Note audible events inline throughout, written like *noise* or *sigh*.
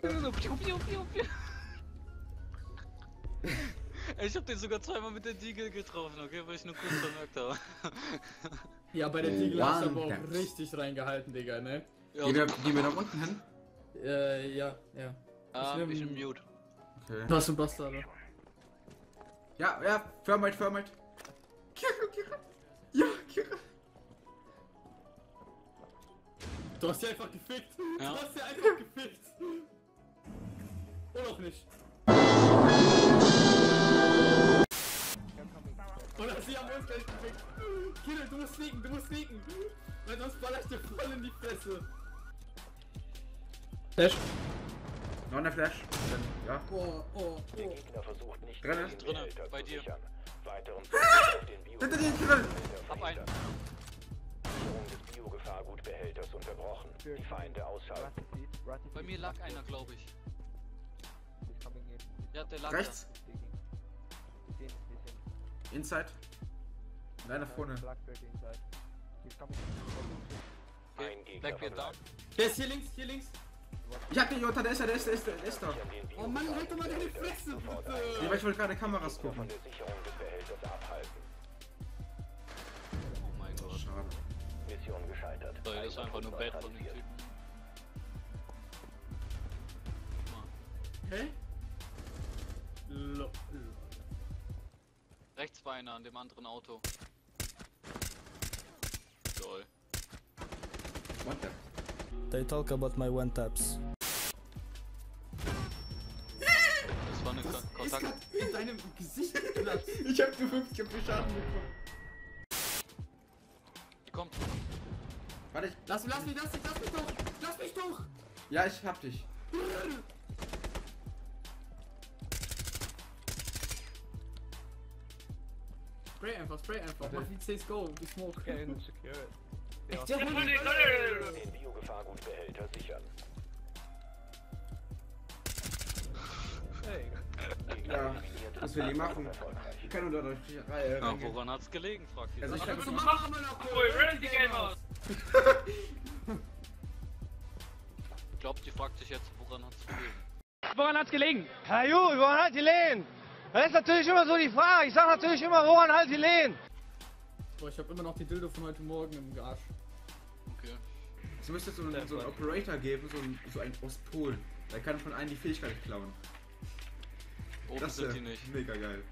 Piu, piu, piu, piu. *laughs* Ich hab den sogar zweimal mit der Diegel getroffen, okay, weil ich nur kurz vermerkt habe. Ja, bei der Diegel hast du aber auch richtig reingehalten, Digga, ne? Ja, Gehen wir, gehen wir nach unten hin? Äh, ja, ja. ähm, ich bin mute. Okay. Was für ein Bastard. Ja, ja, Firmite, Firmite. Kira, Kira. Ja, Kira. Du hast sie einfach gefickt. Ja. Du hast sie einfach gefickt. Oder auch nicht. Oder sie haben uns gleich gefickt. Kirill, du musst sneaken, du musst sneaken. Weil sonst baller ich dir voll in die Fresse. Dash. Noch eine Flash. Ja. Oh, oh, Der oh. Gegner versucht nicht Drinne. den Drinne, Behälter bei zu dir. sichern. Weiteren *laughs* Zugriff auf den Bio Hinter dir, Kira. Hab einen. Sicherung des Biogefahrgutbehälters unterbrochen. Die Feinde ausschalten. Bei mir lag einer, glaube ich. Ja, der lag Rechts. Inside. Nein, nach vorne. da. Okay, Ein Gegner Black wird da. verbleibt. Der ist hier links, hier links. Ich hab den Jota, der ist da, der ist da, der ist da, der ist da. Sichern den Oh Mann, halt doch mal deine Fresse, bitte. weil ich wollte gerade Kameras gucken. Oh mein Gott. Schade. Mission gescheitert. Sorry, das war einfach nur Bad von dem Neutralisiert. Typen. Hä? Lo, Rechts war einer an dem anderen Auto. Lol. What the? They talk about my one taps. Das war eine Ko Kontakt. in deinem Gesicht geplatzt. *laughs* Ich hab nur 50 auf den Schaden bekommen. Die kommt. Warte, ich. Lass, lass mich, lass mich, lass mich doch! Lass mich doch! Ja, ich hab dich. *laughs* Spray einfach, spray einfach. Mach wie CSGO, wie Smoke. *laughs* Den Biogefahrgutbehälter sichern. Ja, was will die machen? Ich kann nur dadurch die Reihe. Ja, woran hat's gelegen, fragt die. Also ich kann Was machen wir noch? Ready Gamers! Ich glaube, die fragt sich jetzt, woran hat's gelegen. Woran hat's gelegen? Ja gut, woran hat die Lehen? Das ist natürlich immer so die Frage. Ich sag natürlich immer, woran halt die Lehen? Boah, ich hab immer noch die Dildo von heute Morgen im Arsch. Okay. Es müsste so einen, so einen Operator geben, so, ein, so einen aus Polen. Der kann von einem die Fähigkeit klauen. Oben Das sind ist die nicht. mega geil.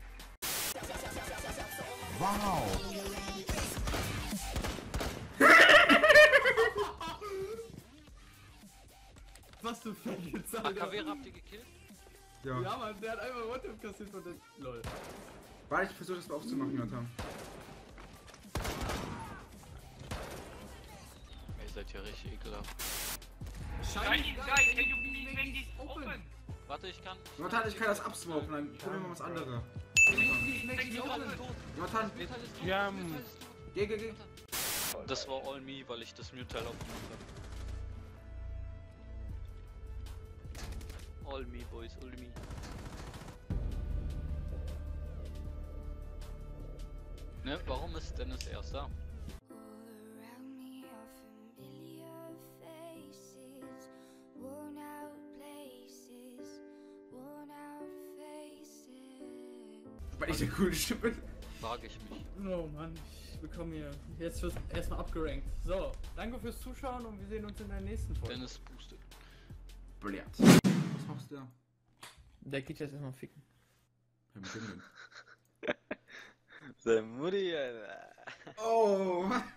*laughs* Was du für eine Zahl. AKW habt ihr gekillt? Ja. Ja, Mann, der hat einfach One-Tap kassiert von den. Lol. Warte, ich versuche das mal aufzumachen, Jonathan. Ihr seid ja richtig ekelhaft. Open? Warte, ich kann. Jonathan, ich kann das absmoken, dann probieren wir mal was anderes. Jonathan, Ja, geh, geh, geh. Das war all me, weil ich das Mute-Teil aufgemacht habe. All me, boys, all me. Ne, warum ist Dennis erster? Weil ich der coole Stimme bin. Frage ich mich. Oh Mann, ich bekomme hier. Jetzt wird erstmal abgerankt. So, danke fürs Zuschauen und wir sehen uns in der nächsten Folge. Dennis boostet. Brilliant. Forster. Da geht jetzt erstmal ficken. Beim Gimmeln. Sein Mutti, Oh! *laughs*